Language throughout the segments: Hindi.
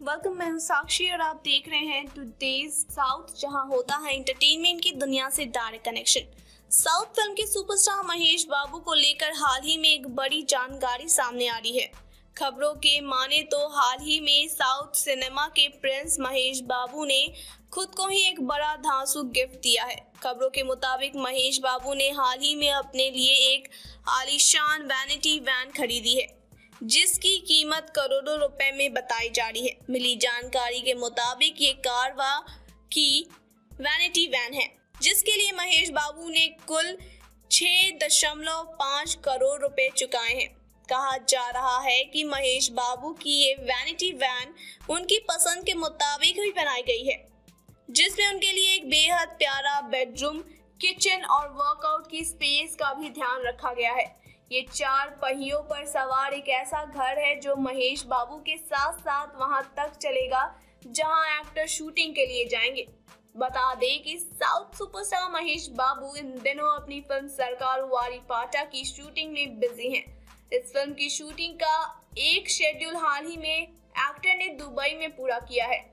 वेलकम मैं हूँ साक्षी और आप देख रहे हैं टुडेज साउथ जहाँ होता है एंटरटेनमेंट की दुनिया से डायरेक्ट कनेक्शन साउथ फ़िल्म के सुपरस्टार महेश बाबू को लेकर हाल ही में एक बड़ी जानकारी सामने आ रही है। खबरों के माने तो हाल ही में साउथ सिनेमा के प्रिंस महेश बाबू ने खुद को ही एक बड़ा धांसू गिफ्ट दिया है। खबरों के मुताबिक महेश बाबू ने हाल ही में अपने लिए एक आलिशान वैनिटी वैन खरीदी है। जिसकी कीमत करोड़ों रुपए में बताई जा रही है। मिली जानकारी के मुताबिक ये कारवा की वैनिटी वैन है, जिसके लिए महेश बाबू ने कुल छह दशमलव पाँच करोड़ रुपए चुकाए हैं। कहा जा रहा है कि महेश बाबू की ये वैनिटी वैन उनकी पसंद के मुताबिक ही बनाई गई है, जिसमें उनके लिए एक बेहद प्यारा बेडरूम किचन और वर्कआउट की स्पेस का भी ध्यान रखा गया है। ये चार पहियों पर सवार एक ऐसा घर है जो महेश बाबू के साथ साथ वहाँ तक चलेगा, जहाँ एक्टर शूटिंग के लिए जाएँगे। बता दें कि साउथ सुपरस्टार महेश बाबू इन दिनों अपनी फ़िल्म सरकार वारी पाटा की शूटिंग में बिज़ी हैं। इस फ़िल्म की शूटिंग का एक शेड्यूल हाल ही में एक्टर ने दुबई में पूरा किया है।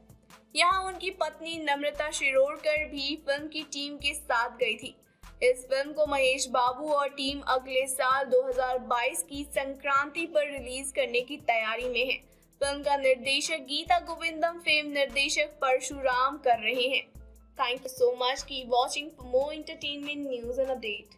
यहाँ उनकी पत्नी नम्रता शिरोडकर भी फ़िल्म की टीम के साथ गई थी। इस फ़िल्म को महेश बाबू और टीम अगले साल 2022 की संक्रांति पर रिलीज़ करने की तैयारी में है। फ़िल्म का निर्देशक गीता गोविंदम, फ़िल्म निर्देशक परशुराम कर रहे हैं। Thank you so much keep watching more entertainment news and update